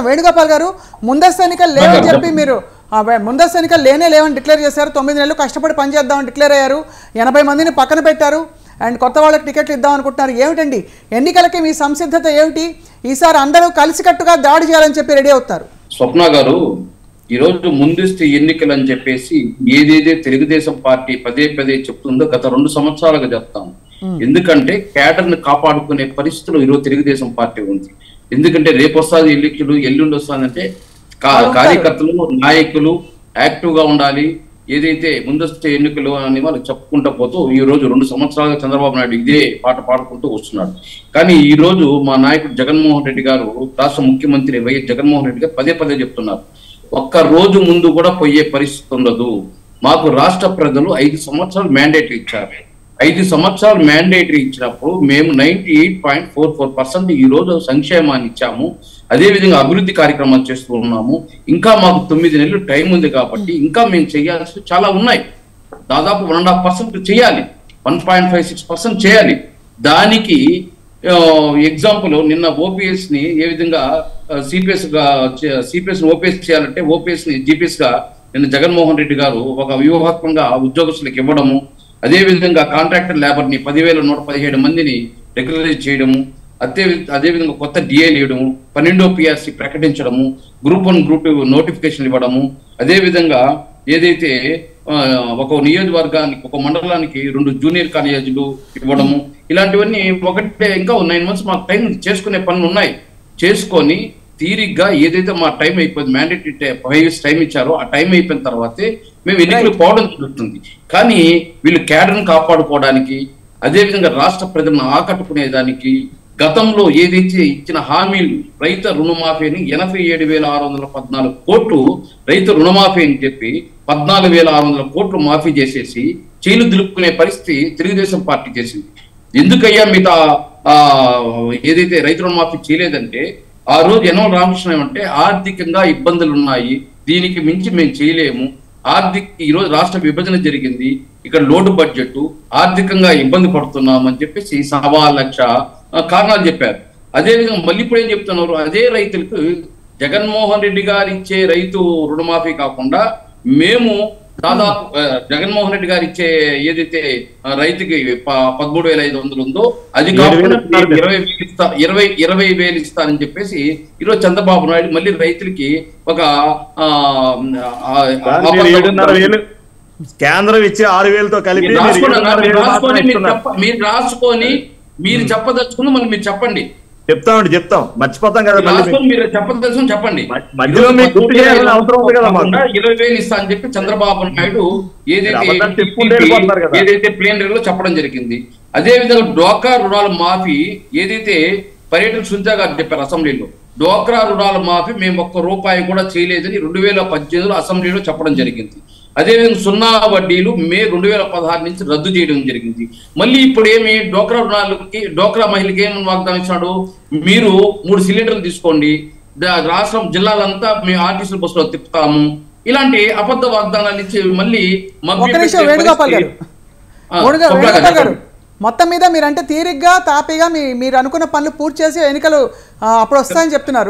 మాట్లాడతాం వేణుగోపాల్ గారు ముందస్తు ఎన్నికలు లేవని చెప్పి మీరు ముందస్తు ఎన్నికలు లేనే లేవని డిక్లేర్ చేశారు. తొమ్మిది నెలలు కష్టపడి పనిచేద్దామని డిక్లేర్ అయ్యారు. ఎనభై మందిని పక్కన పెట్టారు. అండ్ కొత్త వాళ్ళకి టికెట్లు ఇద్దాం అనుకుంటున్నారు. ఏమిటండి? ఎన్నికలకి మీ సంసిద్ధత ఏమిటి? ఈసారి అందరూ కలిసికట్టుగా దాడి చేయాలని చెప్పి రెడీ అవుతారు. స్వప్న గారు ఈరోజు ముందస్తు ఎన్నికలు అని చెప్పేసి ఏదైతే తెలుగుదేశం పార్టీ పదే పదే చెప్తుందో గత రెండు సంవత్సరాలుగా చెప్తాం ఎందుకంటే క్యాడర్ని కాపాడుకునే పరిస్థితులు ఈరోజు తెలుగుదేశం పార్టీ ఉంది. ఎందుకంటే రేపు వస్తుంది ఎన్నికలు ఎల్లుండి వస్తుందంటే కార్యకర్తలు నాయకులు యాక్టివ్గా ఉండాలి. ఏదైతే ముందస్తు ఎన్నికలు అని వాళ్ళు చెప్పుకుంటూ పోతూ ఈ రోజు రెండు సంవత్సరాలుగా చంద్రబాబు నాయుడు ఇదే పాట పాడుకుంటూ వస్తున్నాడు కానీ ఈ రోజు మా నాయకుడు జగన్మోహన్ రెడ్డి గారు రాష్ట్ర ముఖ్యమంత్రి వైఎస్ జగన్మోహన్ రెడ్డి గారు పదే పదే చెప్తున్నారు. ఒక్క రోజు ముందు కూడా పోయే పరిస్థితి ఉండదు. మాకు రాష్ట్ర ప్రజలు ఐదు సంవత్సరాలు మ్యాండేట్ ఇచ్చారు. ఐదు సంవత్సరాలు మ్యాండేటరీ ఇచ్చినప్పుడు మేము ninety eight point four four percent ఈ రోజు సంక్షేమాన్ని ఇచ్చాము. అదేవిధంగా అభివృద్ధి కార్యక్రమాలు చేస్తూ ఉన్నాము. ఇంకా మాకు తొమ్మిది నెలలు టైం ఉంది కాబట్టి ఇంకా మేము చేయాల్సి చాలా ఉన్నాయి. దాదాపు వన్ అండ్ హాఫ్ పర్సెంట్ చేయాలి. One point five six percent చేయాలి. దానికి ఎగ్జాంపుల్ నిన్న ఓపీఎస్ని ఏ విధంగా సిపిఎస్గా సిపిఎస్ ఓపీఎస్ చేయాలంటే ఓపీఎస్ని జీపీఎస్గా నిన్న జగన్మోహన్ రెడ్డి గారు ఒక వ్యూహాత్మకంగా ఉద్యోగస్తులకు ఇవ్వడము అదేవిధంగా కాంట్రాక్టర్ లేబర్ని పదివేల నూట పదిహేడు మందిని రెగ్యులరైజ్ చేయడము అదే అదే విధంగా కొత్త డిఏ ఇవ్వడము పన్నెండో PRC ప్రకటించడము group one group two notification ఇవ్వడము అదేవిధంగా ఏదైతే ఒక నియోజకవర్గానికి ఒక మండలానికి రెండు జూనియర్ కాలేజీలు ఇవ్వడము ఇలాంటివన్నీ ఒకటే ఇంకా నైన్ మంత్స్ మాకు టైం చేసుకునే పనులు ఉన్నాయి. చేసుకొని తీరిగ్గా ఏదైతే మా టైం అయిపోయింది మ్యాండేటరీ ఫైవ్ ఇయర్స్ టైం ఇచ్చారో ఆ టైం అయిపోయిన తర్వాతే మేము ఎన్నికలు పోవడం జరుగుతుంది. కానీ వీళ్ళు క్యాడర్ని కాపాడుకోవడానికి అదే విధంగా రాష్ట్ర ప్రజలను ఆకట్టుకునేదానికి గతంలో ఏదైతే ఇచ్చిన హామీలు రైతు రుణమాఫీని ఎనభై ఏడు వేల ఆరు వందల పద్నాలుగు కోట్లు రైతు రుణమాఫీ అని చెప్పి పద్నాలుగు వేల ఆరు వందల కోట్లు మాఫీ చేసేసి చేలు దులుపుకునే పరిస్థితి తెలుగుదేశం పార్టీ చేసింది. ఎందుకయ్యా మిగతా ఏదైతే రైతు రుణమాఫీ చేయలేదంటే ఆ రోజు యనమల రామకృష్ణ ఏమంటే ఆర్థికంగా ఇబ్బందులు ఉన్నాయి దీనికి మించి మేము చేయలేము. ఆర్థిక ఈరోజు రాష్ట్ర విభజన జరిగింది ఇక్కడ లోటు బడ్జెట్ ఆర్థికంగా ఇబ్బంది పడుతున్నాం అని చెప్పేసి సవా లక్ష కారణాలు చెప్పారు. అదేవిధంగా మళ్ళీ ఇప్పుడు ఏం చెప్తున్నారు అదే రైతులకు జగన్మోహన్ రెడ్డి గారు ఇచ్చే రైతు రుణమాఫీ కాకుండా మేము దాదాపు జగన్మోహన్ రెడ్డి గారు ఇచ్చే ఏదైతే రైతుకి పదమూడు వేల ఐదు వందలు ఉందో అది కాకుండా ఇరవై వేలు ఇస్తా ఇరవై ఇరవై వేలు ఇస్తారని చెప్పేసి ఈరోజు చంద్రబాబు నాయుడు మళ్ళీ రైతులకి ఒక కేంద్రం ఇచ్చే ఆరు వేలతో కలిపి మీరు రాసుకొని మీరు ఇస్తున్నారు. చెప్ప- మీరు రాసుకొని మీరు చెప్పదలుచుకుని మళ్ళీ మీరు చెప్పండి. చెప్తామండి చెప్తాం. మర్చిపోతాం కదా మీరు చెప్పండి. మధ్యలో మీకు అవసరం ఉంది కదా ఇరవై వేలు ఇస్తా అని చెప్పి చంద్రబాబు నాయుడు ఏదైతే. ఏదైతే ప్లేనరీలో చెప్పడం జరిగింది అదే విధంగా డోకా రుణాల మాఫీ ఏదైతే పర్యటన సుంచా గారు చెప్పారు అసెంబ్లీలో. డోక్రా రుణాల మాఫీ మేము ఒక్క రూపాయి కూడా చేయలేదని రెండు వేల పద్దెనిమిదిలో అసెంబ్లీలో చెప్పడం జరిగింది. అదేవిధంగా సున్నా వడ్డీలు మే రెండు వేల పదహారు నుంచి రద్దు చేయడం జరిగింది. మళ్ళీ ఇప్పుడు ఏమి డోక్రా రుణాలకి డోక్రా మహిళకి ఏమని వాగ్దానం ఇచ్చాడు? మీరు మూడు సిలిండర్లు తీసుకోండి. రాష్ట్రం జిల్లాలంతా మేము ఆర్టీసీ బస్సులో తిప్పుతాము. ఇలాంటి అబద్ధ వాగ్దానాలు ఇచ్చి మళ్ళీ. మొత్తం మీద మీరంటే తీరిగ్గా తాపీగా మీ మీరు అనుకున్న పనులు పూర్తి చేసి ఎన్నికలు అప్పుడు వస్తాయని చెప్తున్నారు.